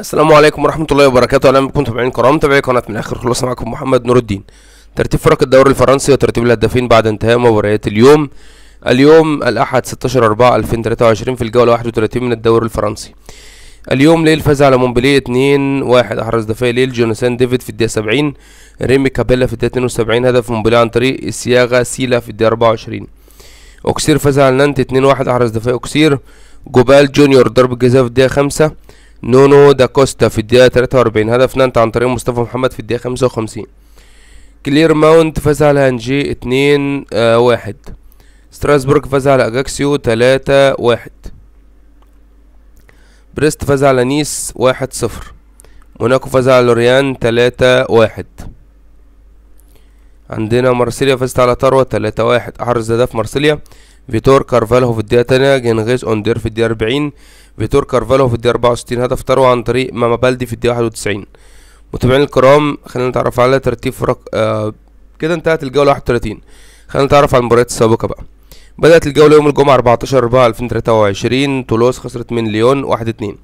السلام عليكم ورحمة الله وبركاته. أهلا بكم متابعين الكرام متابعي قناة من آخر خلاص معكم محمد نور الدين. ترتيب فرق الدوري الفرنسي وترتيب الهدافين بعد انتهاء مباريات اليوم. اليوم الأحد 16 4 2023 في الجولة 31 من الدوري الفرنسي. اليوم ليل فاز على مونبليه 2 1 أحرز أهداف ليل جوناثان ديفيد في الدقيقة 70 ريمي كابيلا في الدقيقة 72 هدف مونبليه عن طريق إيسياغا سيلا في الدقيقة 24 أوكسير فاز على نانت 2 1 أحرز أهداف أوكسير. جوبال جونيور ضربة جزاء في الدقيقة 5 نونو دا كوستا في الدقيقة 43 هدف نانت عن طريق مصطفى محمد في الدقيقة 55 كليرمونت فاز على أنجيه 2 آه واحد. ستراسبورغ فاز على أجاكسيو 3 واحد. بريست فاز على نيس واحد صفر. موناكو فاز على لوريان تلاتة واحد. عندنا مارسيليا فازت على تروا تلاتة واحد. أحرز هدف مارسيليا. فيتور كارفالهو في الدقيقة التانية جنغيز أوندير في الدقيقة أربعين. فيتور كارفالهو في الدقيقة أربعة وستين. هدف تروا عن طريق ماما بالدي في الدقيقة واحد وتسعين. متابعين الكرام خلينا نتعرف على ترتيب فرق آه كده انتهت الجولة واحد وتلاتين. خلينا نتعرف على المباريات السابقة بقى. بدأت الجولة يوم الجمعة 14 4 2023 تولوز خسرت من ليون 1 2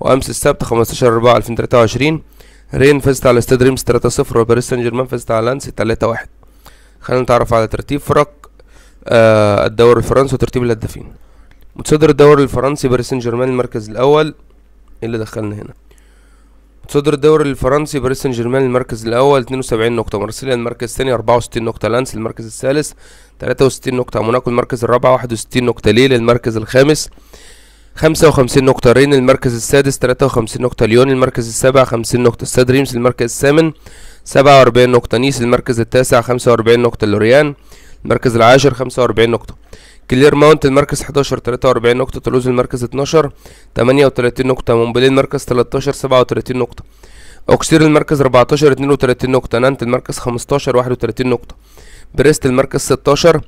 وأمس السبت 15 4 2023 رين فازت على استاد ريمس 3 0 وباريس سان جيرمان فازت على لانس 3 1 خلينا نتعرف على ترتيب فرق. آه الدوري الفرنسي وترتيب الهدافين. متصدر الدوري الفرنسي باريس سان جيرمان المركز الأول. إيه اللي دخلنا هنا؟ متصدر الدوري الفرنسي باريس سان جيرمان المركز الأول 72 نقطة. مارسيليا المركز الثاني 64 نقطة. لانس المركز الثالث 63 نقطة. موناكو المركز الرابع 61 نقطة. ليل المركز الخامس 55 نقطة. رين المركز السادس 53 نقطة. ليون المركز السابع 50 نقطة. ستاد ريمس المركز الثامن 47 نقطة. نيس المركز التاسع 45 نقطة. لوريان المركز العاشر 45 نقطة. كليرمونت المركز 11 43 نقطة. تولوز المركز 12 38 نقطة. مونبليه المركز 13 37 نقطة. أوكسير المركز 14 32 نقطة. نانت المركز 15 31 نقطة. بريست المركز 16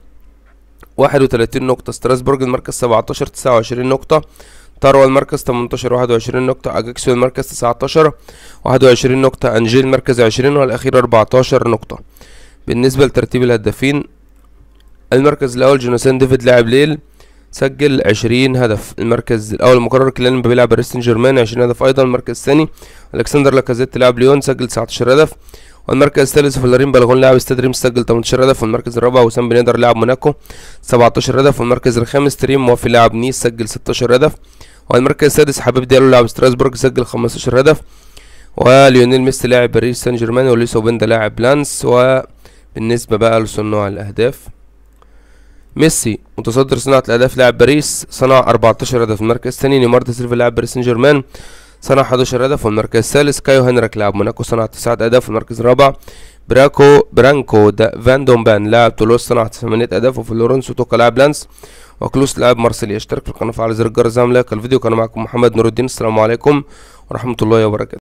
31 نقطة. ستراسبورج المركز 17 29 نقطة. تروا المركز 18 21 نقطة. أجاكسيو المركز 19 21 نقطة. أنجيل المركز 20 والأخير 14 نقطة. بالنسبة لترتيب الهدافين المركز الأول جوناثان ديفيد لاعب ليل سجل 20 هدف. المركز الأول المكرر كيليان مبابي لاعب باريس سان جيرمان 20 هدف أيضا. المركز الثاني ألكسندر لاكازيت لاعب ليون سجل 19 هدف. والمركز الثالث فلارين بالوغون لاعب استاد ريمس سجل 18 هدف. والمركز الرابع وسام بن يدر لاعب موناكو 17 هدف. والمركز الخامس تيريم موفي لاعب نيس سجل 16 هدف. والمركز السادس حبيب ديالو لاعب ستراسبورغ سجل 15 هدف. وليونيل ميسي لاعب باريس سان جيرمان ولويس اوبندا لاعب لانس. وبالنسبة بقى لصناع الأهداف ميسي متصدر صناعة الأهداف لاعب باريس صنع 14 هدف المركز الثاني نيمار دا سيلفا لاعب باريس سان جيرمان صنع 11 هدف والمركز الثالث كايو هنريكي لاعب موناكو صنع 9 أهداف والمركز الرابع براكو برانكو دا فان دن بومن لاعب تولوز صنع 8 أهداف وفلوريان سوتوكا لاعب لانس وكلوس لاعب مارسيليا اشترك في القناة وفعل زر الجرس زي ما الفيديو كان معكم محمد نور الدين السلام عليكم ورحمة الله وبركاته.